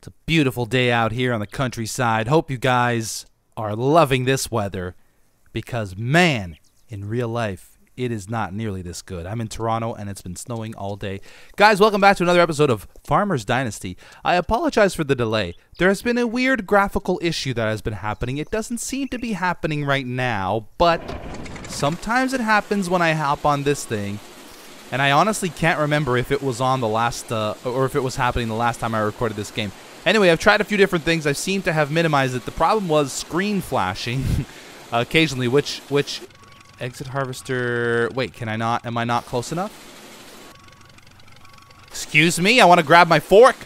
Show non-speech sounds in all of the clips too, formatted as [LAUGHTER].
It's a beautiful day out here on the countryside. Hope you guys are loving this weather because, man, in real life, it is not nearly this good. I'm in Toronto and it's been snowing all day. Guys, welcome back to another episode of Farmer's Dynasty. I apologize for the delay. There has been a weird graphical issue that has been happening. It doesn't seem to be happening right now, but sometimes it happens when I hop on this thing. And I honestly can't remember if it was on the last, uh, or if it was happening the last time I recorded this game. Anyway, I've tried a few different things. I seem to have minimized it. The problem was screen flashing [LAUGHS] occasionally, which which exit harvester. Wait, can I not? Am I not close enough? Excuse me. I want to grab my fork.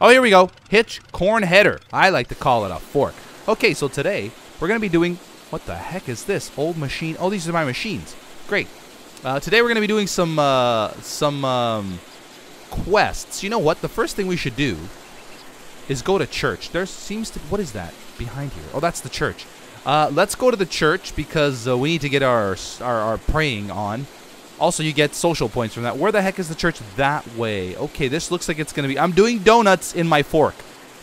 Oh, here we go. Hitch corn header. I like to call it a fork. Okay, so today we're gonna be doing. What the heck is this? Old machine. Oh, these are my machines. Great. Uh, today we're gonna be doing some uh, some um, quests. You know what? The first thing we should do is go to church. There seems to what is that behind here? Oh, that's the church. Uh, let's go to the church because uh, we need to get our, our our praying on. Also, you get social points from that. Where the heck is the church? That way. Okay, this looks like it's gonna be. I'm doing donuts in my fork.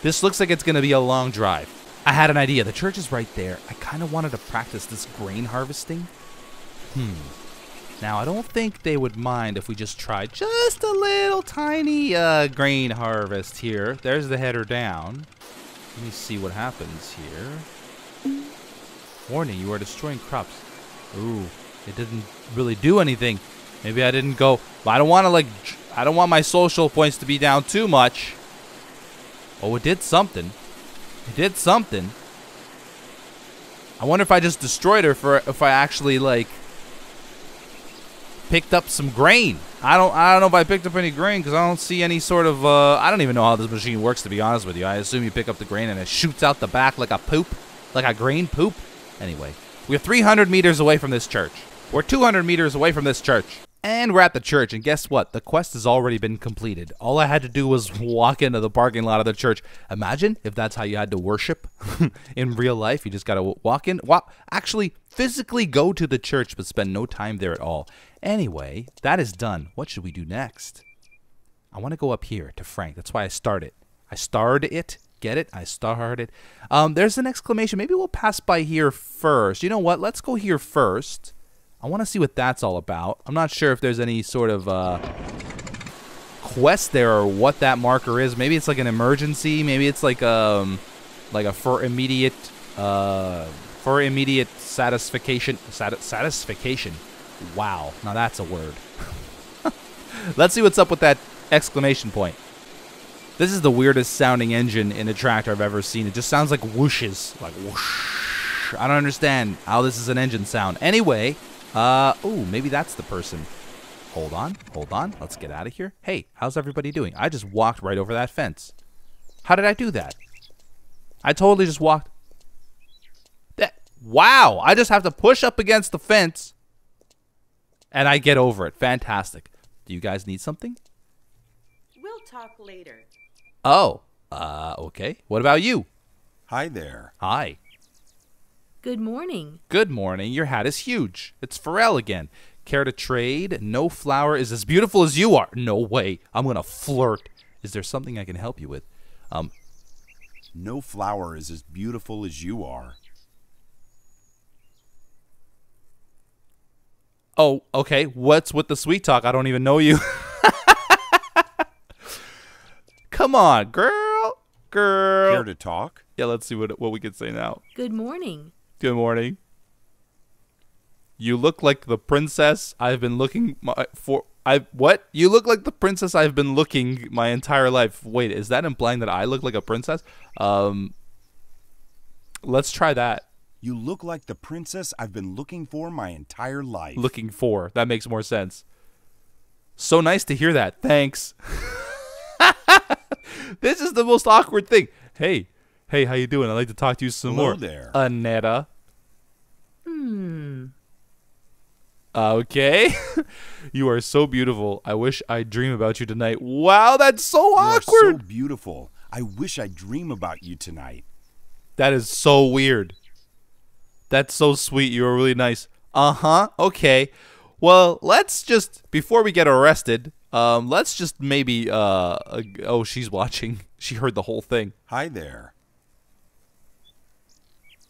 This looks like it's gonna be a long drive. I had an idea. The church is right there. I kind of wanted to practice this grain harvesting. Hmm. Now, I don't think they would mind if we just tried just a little tiny uh, grain harvest here. There's the header down. Let me see what happens here. Warning, you are destroying crops. Ooh, it didn't really do anything. Maybe I didn't go... I don't want to, like... I don't want my social points to be down too much. Oh, it did something. It did something. I wonder if I just destroyed her for if I actually, like picked up some grain. I don't I don't know if I picked up any grain because I don't see any sort of uh, I don't even know how this machine works to be honest with you. I assume you pick up the grain and it shoots out the back like a poop, like a grain poop. Anyway, we're 300 meters away from this church. We're 200 meters away from this church. And we're at the church, and guess what? The quest has already been completed. All I had to do was walk into the parking lot of the church. Imagine if that's how you had to worship [LAUGHS] in real life. You just gotta walk in, walk, actually physically go to the church, but spend no time there at all. Anyway, that is done. What should we do next? I want to go up here to Frank. That's why I started. I starred it. Get it? I starred it. Um, there's an exclamation. Maybe we'll pass by here first. You know what? Let's go here first. I want to see what that's all about. I'm not sure if there's any sort of uh, quest there or what that marker is. Maybe it's like an emergency. Maybe it's like um like a for immediate uh for immediate satisfaction sat- satisfaction. Wow. Now that's a word. [LAUGHS] Let's see what's up with that exclamation point. This is the weirdest sounding engine in a tractor I've ever seen. It just sounds like whooshes. Like whoosh. I don't understand how this is an engine sound. Anyway, uh, ooh, maybe that's the person. Hold on, hold on. Let's get out of here. Hey, how's everybody doing? I just walked right over that fence. How did I do that? I totally just walked. That, wow, I just have to push up against the fence and I get over it. Fantastic. Do you guys need something? We'll talk later. Oh, uh, okay. What about you? Hi there. Hi. Good morning. Good morning. Your hat is huge. It's Pharrell again. Care to trade? No flower is as beautiful as you are. No way. I'm gonna flirt. Is there something I can help you with? Um. No flower is as beautiful as you are. Oh, okay. What's with the sweet talk? I don't even know you. [LAUGHS] Come on, girl. Girl. Here to talk? Yeah, let's see what what we can say now. Good morning. Good morning. You look like the princess I've been looking my, for. I what? You look like the princess I've been looking my entire life. Wait, is that implying that I look like a princess? Um, let's try that. You look like the princess I've been looking for my entire life. Looking for that makes more sense. So nice to hear that. Thanks. [LAUGHS] this is the most awkward thing. Hey, hey, how you doing? I'd like to talk to you some Hello more. there. Anetta. Hmm. Okay. [LAUGHS] you are so beautiful. I wish I'd dream about you tonight. Wow, that's so You are awkward. so beautiful. I wish I'd dream about you tonight. That is so weird. That's so sweet. You were really nice. Uh huh. Okay. Well, let's just before we get arrested. Um, let's just maybe. Uh, uh, oh, she's watching. [LAUGHS] She heard the whole thing. Hi there.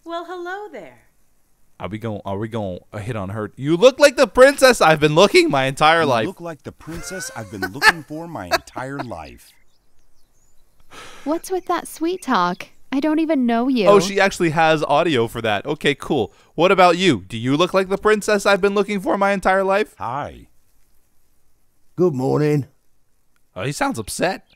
Well, hello there. Are we going? Are we going to hit on her? You look like the princess I've been looking my entire You life. look like the princess I've been looking for my entire life. What's with that sweet talk? I don't even know you. Oh, she actually has audio for that. Okay, cool. What about you? Do you look like the princess I've been looking for my entire life? Hi. Good morning. Oh, he sounds upset.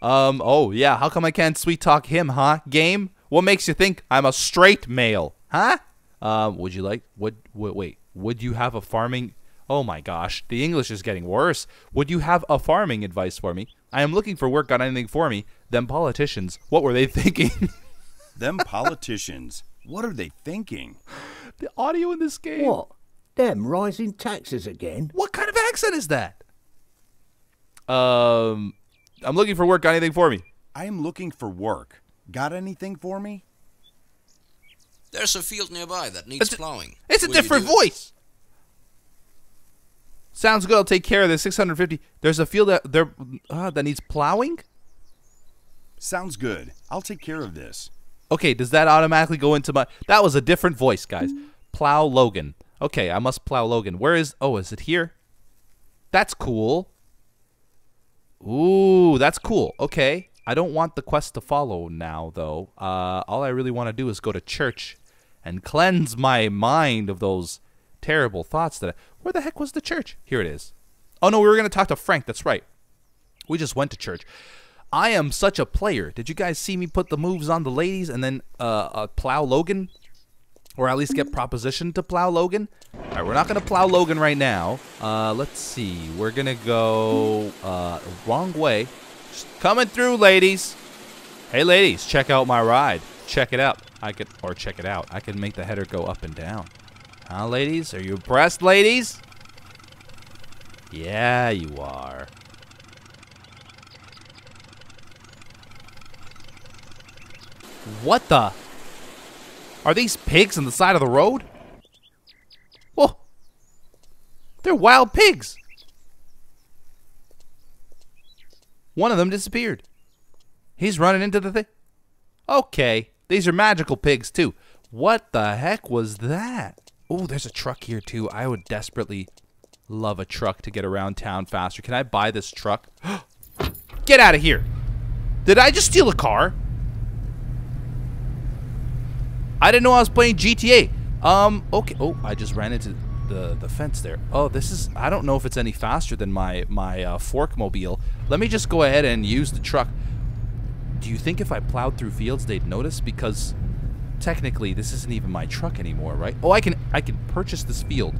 Um, oh yeah, how come I can't sweet talk him, huh? Game? What makes you think I'm a straight male? Huh? Um, would you like would, would wait, would you have a farming Oh my gosh, the English is getting worse. Would you have a farming advice for me? I am looking for work on anything for me. Them politicians, what were they [LAUGHS] thinking? Them politicians. What are they thinking? the audio in this game. What? Them rising taxes again? What kind of accent is that? Um, I'm looking for work on anything for me. I am looking for work. Got anything for me? There's a field nearby that needs It's a- plowing. It's a Will different voice. Sounds good. I'll take care of this. 650. There's a field that there uh, that needs plowing. Sounds good. I'll take care of this. Okay, does that automatically go into my? That was a different voice, guys. Plow Logan. Okay, I must plow Logan. Where is? Oh, is it here? That's cool. Ooh, that's cool. Okay, I don't want the quest to follow now, though. Uh, all I really want to do is go to church and cleanse my mind of those terrible thoughts that. I, where the heck was the church? Here it is. Oh no, we were gonna talk to Frank. That's right. We just went to church. I am such a player. Did you guys see me put the moves on the ladies and then uh, uh, plow Logan? Or at least get proposition to plow Logan? All right, we're not going to plow Logan right now. Uh, let's see. We're going to go uh, wrong way. Just coming through, ladies. Hey, ladies, check out my ride. Check it out. I could, or check it out. I can make the header go up and down. Huh, ladies? Are you impressed, ladies? Yeah, you are. What the? Are these pigs on the side of the road? Whoa. They're wild pigs. One of them disappeared. He's running into the thing. Okay. These are magical pigs, too. What the heck was that? Oh, there's a truck here, too. I would desperately love a truck to get around town faster. Can I buy this truck? [GASPS] get out of here. Did I just steal a car? I didn't know I was playing GTA. Um, okay. Oh, I just ran into the the fence there. Oh, this is. I don't know if it's any faster than my my uh, fork mobile. Let me just go ahead and use the truck. Do you think if I plowed through fields they'd notice? Because technically this isn't even my truck anymore, right? Oh, I can I can purchase this field,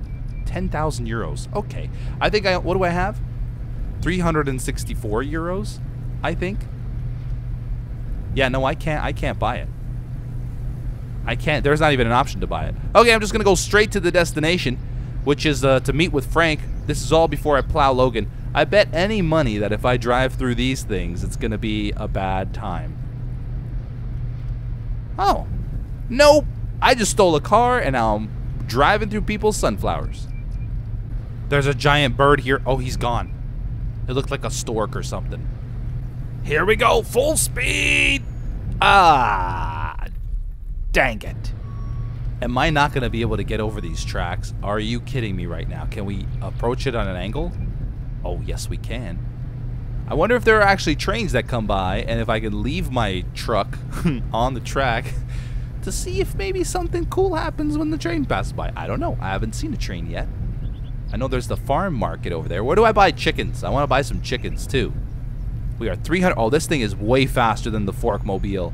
ten thousand euros. Okay. I think I. What do I have? Three hundred and sixty-four euros. I think. Yeah. No, I can't. I can't buy it. I can't. There's not even an option to buy it. Okay, I'm just gonna go straight to the destination, which is uh, to meet with Frank. This is all before I plow Logan. I bet any money that if I drive through these things, it's gonna be a bad time. Oh, nope. I just stole a car and now I'm driving through people's sunflowers. There's a giant bird here. Oh, he's gone. It looked like a stork or something. Here we go, full speed. Ah, dang it. Am I not going to be able to get over these tracks? Are you kidding me right now? Can we approach it on an angle? Oh, yes, we can. I wonder if there are actually trains that come by and if I can leave my truck [LAUGHS] on the track to see if maybe something cool happens when the train passes by. I don't know. I haven't seen a train yet. I know there's the farm market over there. Where do I buy chickens? I want to buy some chickens too. We are 300. Oh, this thing is way faster than the fork mobile.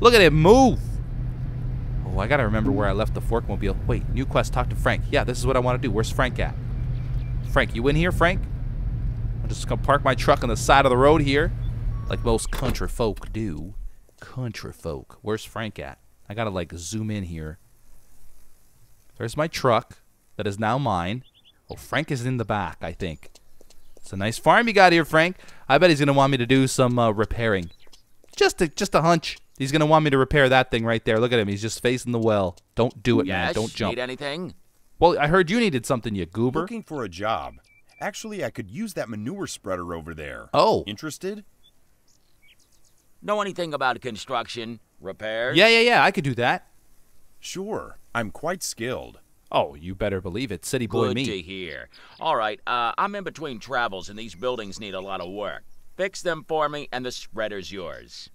Look at it move. I gotta remember where I left the fork mobile. Wait, new quest. Talk to Frank. Yeah, this is what I want to do. Where's Frank at? Frank, you in here, Frank? I'm just gonna park my truck on the side of the road here, like most country folk do. Country folk. Where's Frank at? I gotta like zoom in here. There's my truck that is now mine. Oh, Frank is in the back, I think. It's a nice farm you got here, Frank. I bet he's gonna want me to do some uh, repairing. Just a just a hunch. He's gonna want me to repair that thing right there. Look at him. He's just facing the well. Don't do it, man. Don't jump. Need anything? Well, I heard you needed something, you goober. Looking for a job. Actually, I could use that manure spreader over there. Oh. Interested? Know anything about construction? Repairs? Yeah, yeah, yeah. I could do that. Sure. I'm quite skilled. Oh, you better believe it. City boy Good me. to hear. All right, uh, I'm in between travels and these buildings need a lot of work. Fix them for me and the spreader's yours.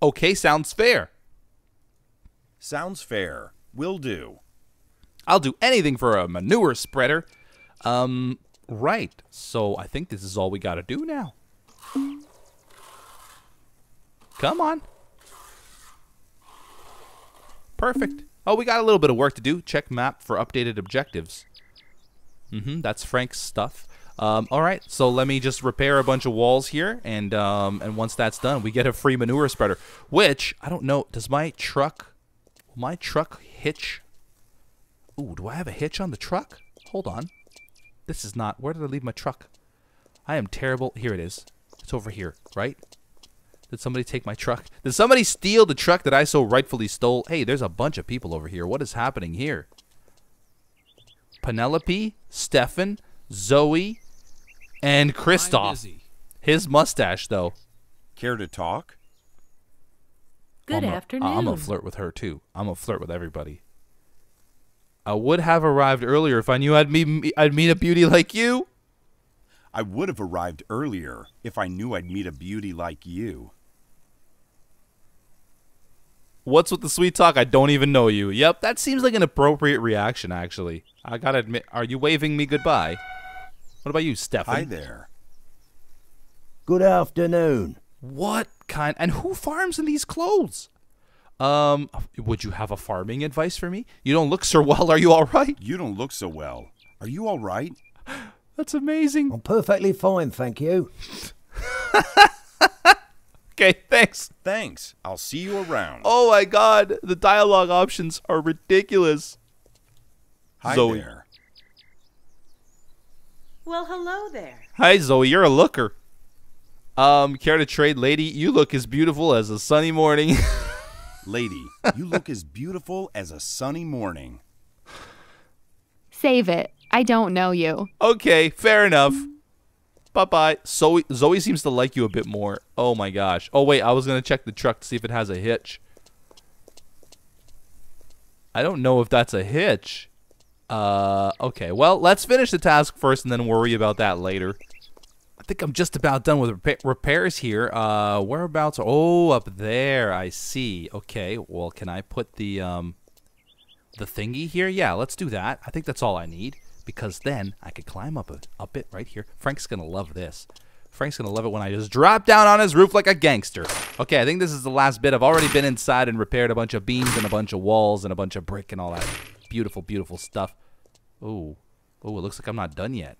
Okay, sounds fair. Sounds fair. Will do. I'll do anything for a manure spreader. Um, right. So I think this is all we got to do now. Come on. Perfect. Oh, we got a little bit of work to do. Check map for updated objectives. Mm-hmm. That's Frank's stuff. Um, all right, so let me just repair a bunch of walls here, and um, and once that's done, we get a free manure spreader. Which I don't know. Does my truck, my truck hitch? Ooh, do I have a hitch on the truck? Hold on. This is not. Where did I leave my truck? I am terrible. Here it is. It's over here, right? Did somebody take my truck? Did somebody steal the truck that I so rightfully stole? Hey, there's a bunch of people over here. What is happening here? Penelope, Stefan, Zoe, and Christoph. His mustache, though. Care to talk? Good I'm afternoon. I'm gonna flirt with her too. I'm gonna flirt with everybody. I would have arrived earlier if I knew I'd meet I'd meet a beauty like you. I would have arrived earlier if I knew I'd meet a beauty like you. What's with the sweet talk? I don't even know you. Yep, that seems like an appropriate reaction, actually. I gotta admit, are you waving me goodbye? What about you, Stefan? Hi there. Good afternoon. What kind? And who farms in these clothes? Um, would you have a farming advice for me? You don't look so well. Are you all right? You don't look so well. Are you all right? [LAUGHS] That's amazing. I'm perfectly fine, thank you. [LAUGHS] Okay, thanks. Thanks. I'll see you around. Oh my god, the dialogue options are ridiculous. Hi Zoe. there. Well, hello there. Hi Zoe, you're a looker. Um, care to trade, lady? You look as beautiful as a sunny morning. [LAUGHS] Lady, you look as beautiful as a sunny morning. Save it. I don't know you. okay, fair enough. Bye bye. Zoe, Zoe seems to like you a bit more. Oh my gosh. Oh wait, I was gonna check the truck to see if it has a hitch. I don't know if that's a hitch. Uh, okay. Well, let's finish the task first and then worry about that later. I think I'm just about done with repa- repairs here. Uh, whereabouts? Oh, up there. I see. Okay. Well, can I put the um the thingy here? Yeah, let's do that. I think that's all I need because then I could climb up it, up it right here. Frank's gonna love this. Frank's gonna love it when I just drop down on his roof like a gangster. Okay, I think this is the last bit. I've already been inside and repaired a bunch of beams and a bunch of walls and a bunch of brick and all that beautiful, beautiful stuff. Oh, oh, it looks like I'm not done yet.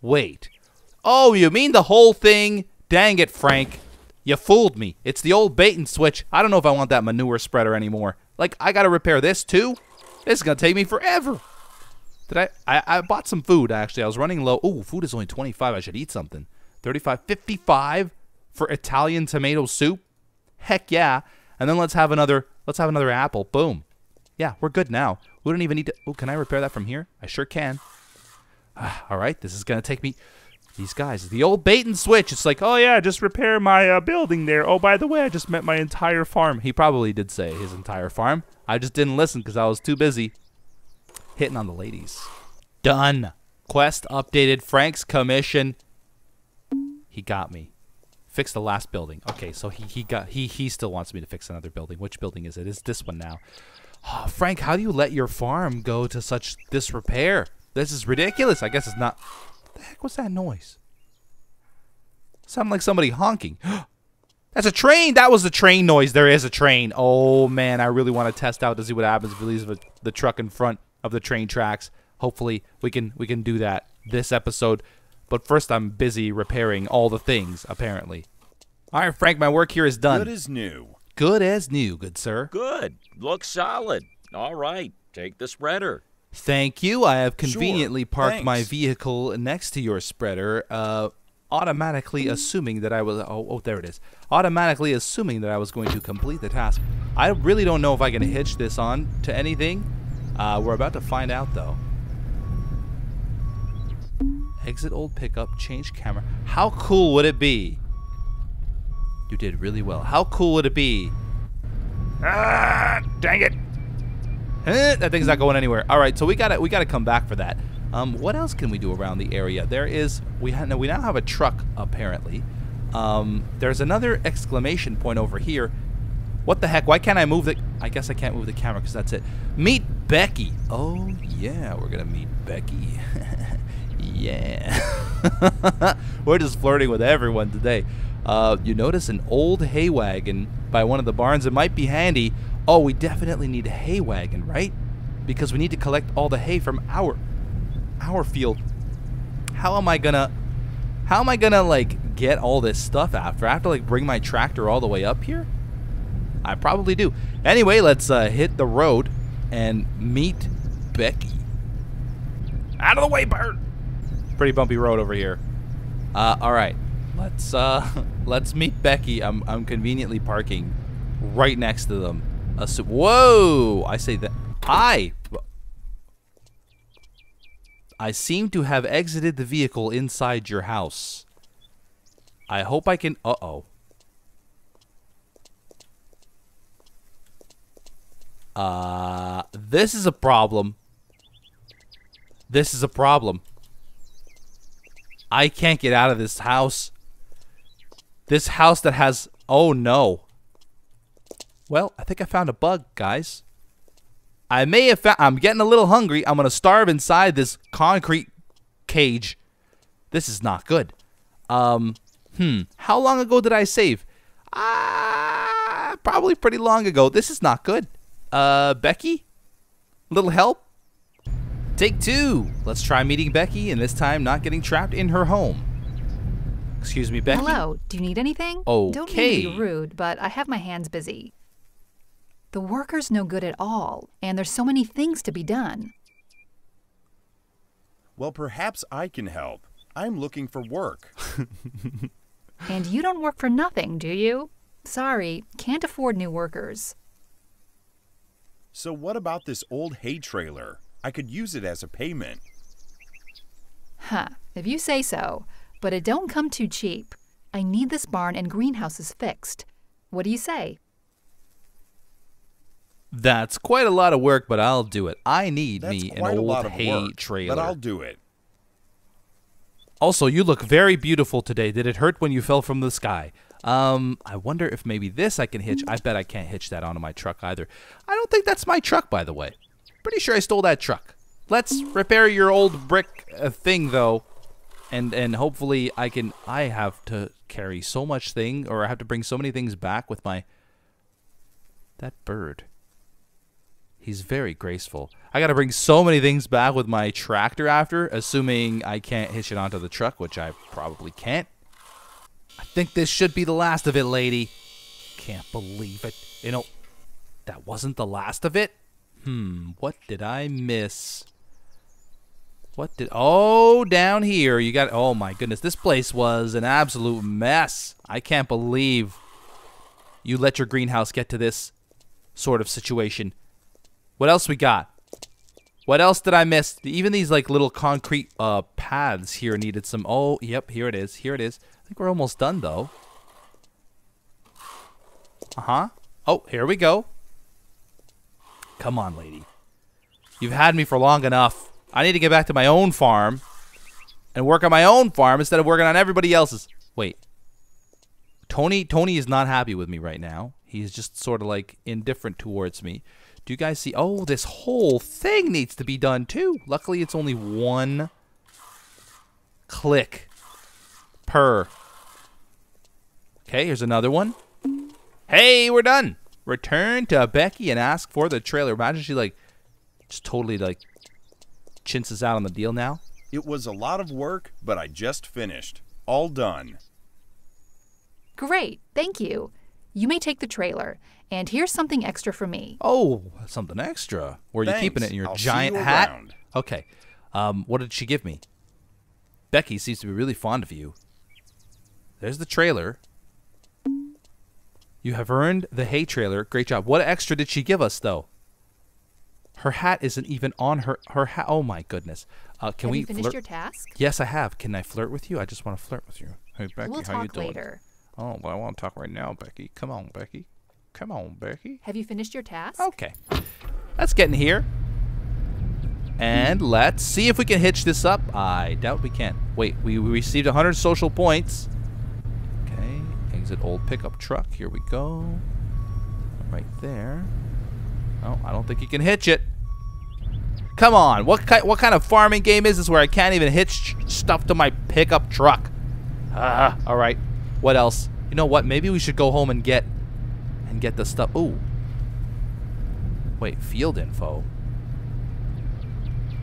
Wait. Oh, you mean the whole thing? Dang it, Frank. You fooled me. It's the old bait and switch. I don't know if I want that manure spreader anymore. Like, I gotta repair this too? This is gonna take me forever. Did I, I? I bought some food, actually. I was running low. Oh, food is only 25. I should eat something. 35, 55 for Italian tomato soup? Heck yeah. And then let's have another, let's have another apple. Boom. Yeah, we're good now. We don't even need to, oh, can I repair that from here? I sure can. All right, this is gonna take me. These guys, the old bait and switch. It's like, oh yeah, just repair my uh, building there. Oh, by the way, I just met my entire farm. He probably did say his entire farm. I just didn't listen because I was too busy hitting on the ladies. Done. Quest updated. Frank's commission. He got me. Fix the last building. Okay, so he, he got he he still wants me to fix another building. Which building is it? It's this one now. Oh, Frank, how do you let your farm go to such disrepair? This is ridiculous. I guess it's not. What the heck was that noise? Sounded like somebody honking. [GASPS] That's a train. That was the train noise. There is a train. Oh man, I really want to test out to see what happens if we leave the truck in front of the train tracks. Hopefully, we can we can do that this episode. But first, I'm busy repairing all the things. Apparently. All right, Frank, my work here is done. Good as new. Good as new, good sir. Good. Looks solid. All right. Take the spreader. Thank you. I have conveniently parked my vehicle next to your spreader, uh, automatically assuming that I was. Oh, oh, there it is. Automatically assuming that I was going to complete the task. I really don't know if I can hitch this on to anything. Uh, we're about to find out, though. Exit old pickup, change camera. How cool would it be? You did really well. How cool would it be? Ah, dang it. Eh, that thing's not going anywhere. All right, so we gotta we gotta come back for that. Um, what else can we do around the area? There is we ha- no, we now have a truck apparently. Um, there's another exclamation point over here. What the heck? Why can't I move the? I guess I can't move the camera because that's it. Meet Becky. Oh yeah, we're gonna meet Becky. [LAUGHS] yeah, [LAUGHS] we're just flirting with everyone today. Uh, you notice an old hay wagon by one of the barns. It might be handy. Oh, we definitely need a hay wagon, right? Because we need to collect all the hay from our our field. How am I gonna? How am I gonna like get all this stuff after? I have to like bring my tractor all the way up here. I probably do. Anyway, let's uh, hit the road and meet Becky. Out of the way, bird. Pretty bumpy road over here. Uh, all right, let's uh, [LAUGHS] let's meet Becky. I'm I'm conveniently parking right next to them. Uh, so, whoa! I say that. Hi. I seem to have exited the vehicle inside your house. I hope I can. Uh oh. Uh, this is a problem. This is a problem. I can't get out of this house. This house that has. Oh no. Well, I think I found a bug, guys. I may have found. I'm getting a little hungry. I'm gonna starve inside this concrete cage. This is not good. Um, hmm. How long ago did I save? Ah, uh, probably pretty long ago. This is not good. Uh, Becky? Little help? Take two. Let's try meeting Becky and this time not getting trapped in her home. Excuse me, Becky. Hello. Do you need anything? Oh, don't mean Okay. to be rude, but I have my hands busy. The worker's no good at all, and there's so many things to be done. Well, perhaps I can help. I'm looking for work. [LAUGHS] And you don't work for nothing, do you? Sorry, can't afford new workers. So, what about this old hay trailer? I could use it as a payment. Huh, if you say so. But it don't come too cheap. I need this barn and greenhouses fixed. What do you say? That's quite a lot of work, but I'll do it. I need That's me an quite a old lot of hay work, trailer. but I'll do it. Also, you look very beautiful today. Did it hurt when you fell from the sky? Um, I wonder if maybe this I can hitch. I bet I can't hitch that onto my truck either. I don't think that's my truck, by the way. Pretty sure I stole that truck. Let's repair your old brick uh, thing, though, and and hopefully I can. I have to carry so much thing, or I have to bring so many things back with my. That bird. He's very graceful. I gotta bring so many things back with my tractor after, assuming I can't hitch it onto the truck, which I probably can't. I think this should be the last of it, lady. Can't believe it. You know, that wasn't the last of it? Hmm, what did I miss? What did. Oh, down here. You got. Oh my goodness. This place was an absolute mess. I can't believe you let your greenhouse get to this sort of situation. What else we got? What else did I miss? Even these like little concrete uh paths here needed some. Oh, yep, here it is. Here it is. I think we're almost done though. Uh huh. Oh, here we go. Come on, lady. You've had me for long enough. I need to get back to my own farm and work on my own farm instead of working on everybody else's. Wait. Tony Tony is not happy with me right now. He's just sort of like indifferent towards me. Do you guys see? Oh, this whole thing needs to be done too. Luckily, it's only one click per. Okay, here's another one. Hey, we're done. Return to Becky and ask for the trailer. Imagine she like just totally like chintzes out on the deal now. It was a lot of work, but I just finished. All done. Great, thank you. You may take the trailer, and here's something extra for me. Oh, something extra. Where are you keeping it in your I'll see giant you hat? around. Okay. Um, what did she give me? Becky seems to be really fond of you. There's the trailer. You have earned the hay trailer. Great job. What extra did she give us though? Her hat isn't even on her her hat. Oh my goodness. Uh, can Have we you finished your task? Yes, I have. Can I flirt with you? I just want to flirt with you. Hey, Becky, we'll how you talk doing? later. Oh, but I want to talk right now, Becky. Come on, Becky. Come on, Becky. Have you finished your task? Okay. Let's get in here. And let's see if we can hitch this up. I doubt we can. Wait, we we received 100 social points. Exit old pickup truck. Here we go. Right there. Oh, I don't think you can hitch it. Come on, what kind what kind of farming game is this where I can't even hitch stuff to my pickup truck? Ah, all right. What else? You know what? Maybe we should go home and get and get the stuff. Ooh. Wait, field info.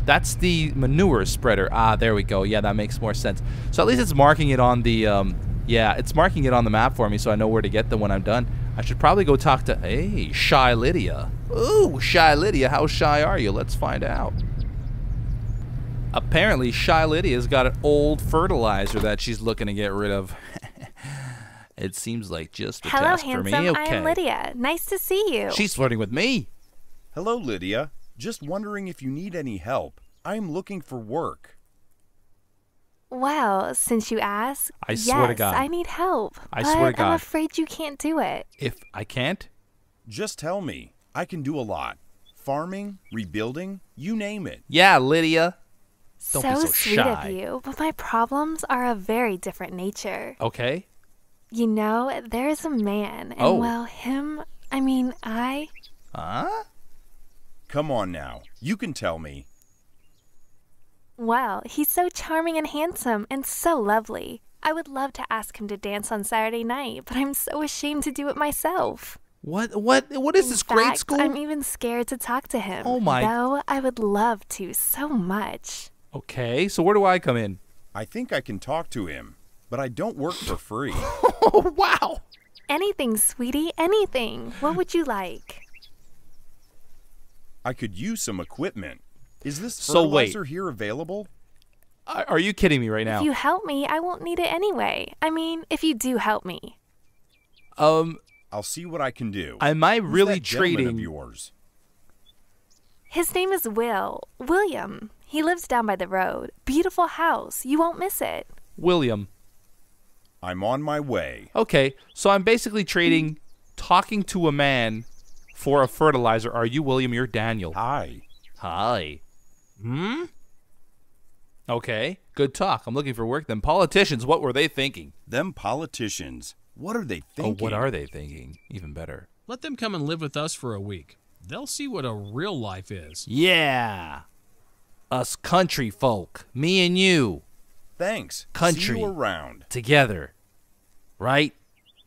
That's the manure spreader. Ah, there we go. Yeah, that makes more sense. So at least it's marking it on the, um, yeah, it's marking it on the map for me so I know where to get them when I'm done. I should probably go talk to, hey, Shy Lydia. Ooh, Shy Lydia, how shy are you? Let's find out. Apparently, Shy Lydia's got an old fertilizer that she's looking to get rid of. [LAUGHS] it seems like just a Hello, task for handsome. me. Okay. I am Lydia. Nice to see you. She's flirting with me. Hello, Lydia. Just wondering if you need any help. I'm looking for work. Well, since you ask, I yes, swear to God. I need help. I but swear to God, I'm afraid you can't do it. If I can't, Just tell me. I can do a lot. Farming, rebuilding, you name it. yeah, Lydia. Don't so, be so sweet shy. of you, but my problems are of very different nature. Okay. You know, there's a man, and Oh. well, him, I mean, I. Huh? Come on now. You can tell me. Well, he's so charming and handsome and so lovely. I would love to ask him to dance on Saturday night, but I'm so ashamed to do it myself. What? What? What is In this grade fact, school? I'm even scared to talk to him. Oh my- Though I would love to so much. Okay. So where do I come in? I think I can talk to him, but I don't work for free. [LAUGHS] Oh wow. Anything, sweetie, anything. What would you like? I could use some equipment. Is this So wait. fertilizer here available? Are are you kidding me right now? If you help me, I won't need it anyway. I mean, if you do help me. um, I'll see what I can do. am I Who's really that trading? of yours? His name is Will. William. He lives down by the road. Beautiful house. You won't miss it. William. I'm on my way. Okay. So I'm basically trading talking to a man for a fertilizer. Are you William? You're Daniel. Hi. Hi. Hmm? Okay. Good talk. I'm looking for work. Then politicians, what were they thinking? Them politicians. What are they thinking? Oh, what are they thinking? Even better. Let them come and live with us for a week. They'll see what a real life is. Yeah. Us country folk. Me and you. Thanks. See Country. you around. Together. Right?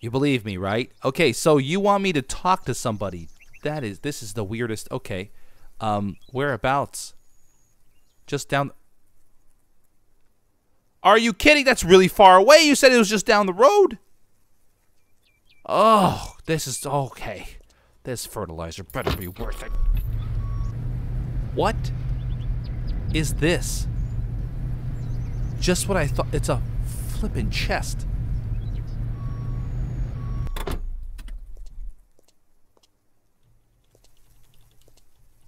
You believe me, right? Okay, so you want me to talk to somebody. That is this is the weirdest. Okay. Um whereabouts? Just down Are you kidding? That's really far away. You said it was just down the road. Oh, this is okay. This fertilizer better be worth it. What is this? Just what I thought. It's a flippin' chest.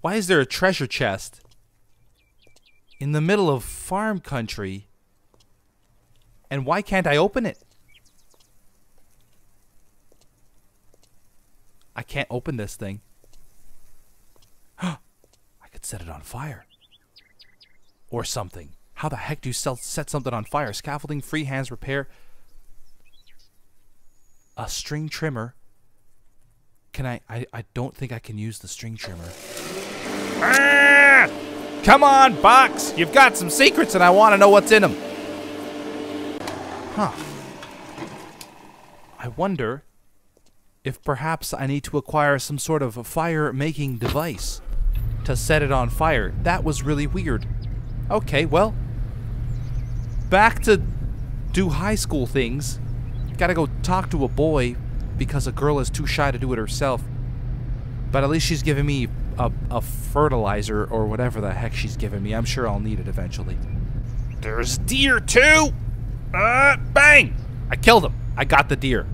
Why is there a treasure chest in the middle of farm country? And why can't I open it? I can't open this thing. [GASPS] I could set it on fire. Or something. How the heck do you set something on fire? Scaffolding, free hands repair, a string trimmer. Can I, I? I don't think I can use the string trimmer. Ah! Come on, box! You've got some secrets and I want to know what's in them. Huh. I wonder if perhaps I need to acquire some sort of fire making device to set it on fire. That was really weird. Okay, well, back to do high school things. Gotta go talk to a boy because a girl is too shy to do it herself. But at least she's giving me a, a fertilizer or whatever the heck she's giving me. I'm sure I'll need it eventually. There's deer too! Uh, bang! I killed him. I got the deer.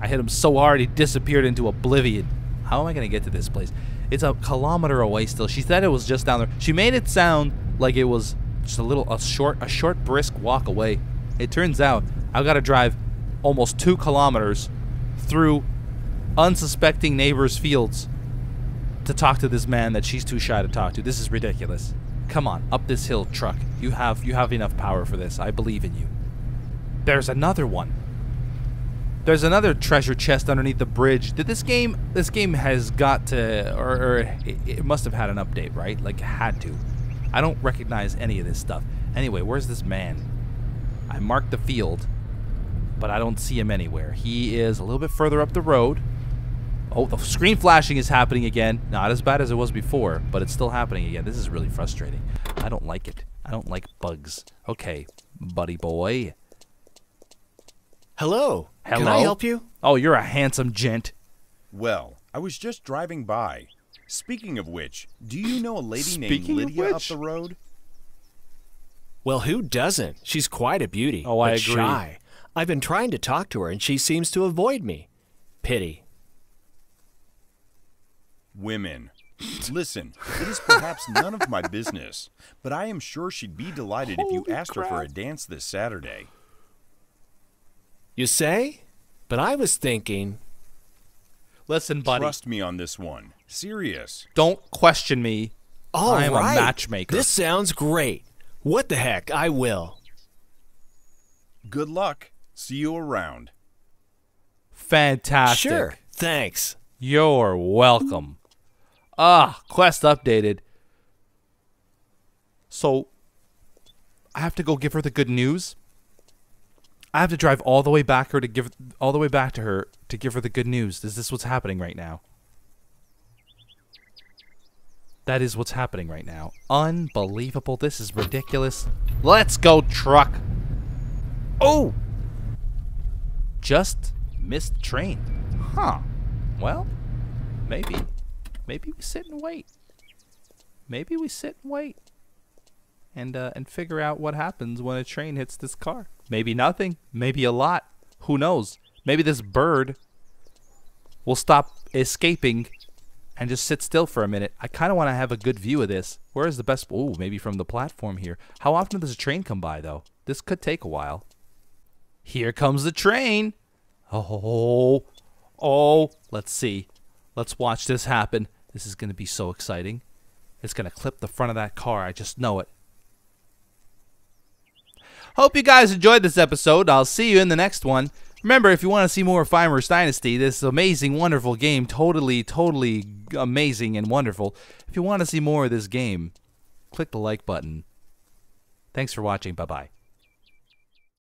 I hit him so hard he disappeared into oblivion. How am I gonna get to this place? It's a kilometer away still. She said it was just down there. She made it sound like it was just a little a short a short brisk walk away. It turns out I've got to drive almost two kilometers through unsuspecting neighbors' fields to talk to this man that she's too shy to talk to. This is ridiculous. Come on, up this hill, truck. You have you have enough power for this. I believe in you. There's another one. There's another treasure chest underneath the bridge. Did this game this game has got to or, or it, it must have had an update, right? Like had to. I don't recognize any of this stuff. Anyway, where's this man? I marked the field, but I don't see him anywhere. He is a little bit further up the road. Oh, the screen flashing is happening again. Not as bad as it was before, but it's still happening again. This is really frustrating. I don't like it. I don't like bugs. Okay, buddy boy. Hello. Hello. Can I help you? Oh, you're a handsome gent. Well, I was just driving by. Speaking of which, do you know a lady named Speaking of Lydia up the road? Well, who doesn't? She's quite a beauty. Oh, I but agree. Shy. I've been trying to talk to her, and she seems to avoid me. Pity. Women. Listen, it is perhaps none of my business, but I am sure she'd be delighted if you Holy asked her for a dance this Saturday. You say? But I was thinking. Listen, buddy. Trust me on this one. Serious. Don't question me. All I am right. a matchmaker. This sounds great. What the heck? I will. Good luck. See you around. Fantastic. Sure. Thanks. You're welcome. Ah, quest updated. So, I have to go give her the good news. I have to drive all the way back her to give all the way back to her to give her the good news. Is this what's happening right now? That is what's happening right now. Unbelievable. This is ridiculous. Let's go, truck. Oh! Just missed train. Huh. Well, maybe. Maybe we sit and wait. Maybe we sit and wait. And uh, and figure out what happens when a train hits this car. Maybe nothing. Maybe a lot. Who knows? Maybe this bird will stop escaping and just sit still for a minute. I kind of want to have a good view of this. Where is the best? Oh, maybe from the platform here. How often does a train come by though? This could take a while. Here comes the train. Oh, oh. Let's see. Let's watch this happen. This is going to be so exciting. It's going to clip the front of that car. I just know it. Hope you guys enjoyed this episode. I'll see you in the next one. Remember, if you want to see more of Farmer's Dynasty, this amazing, wonderful game, totally, totally amazing and wonderful. If you want to see more of this game, click the like button. Thanks for watching. Bye bye.